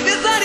вязать